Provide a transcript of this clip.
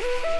you.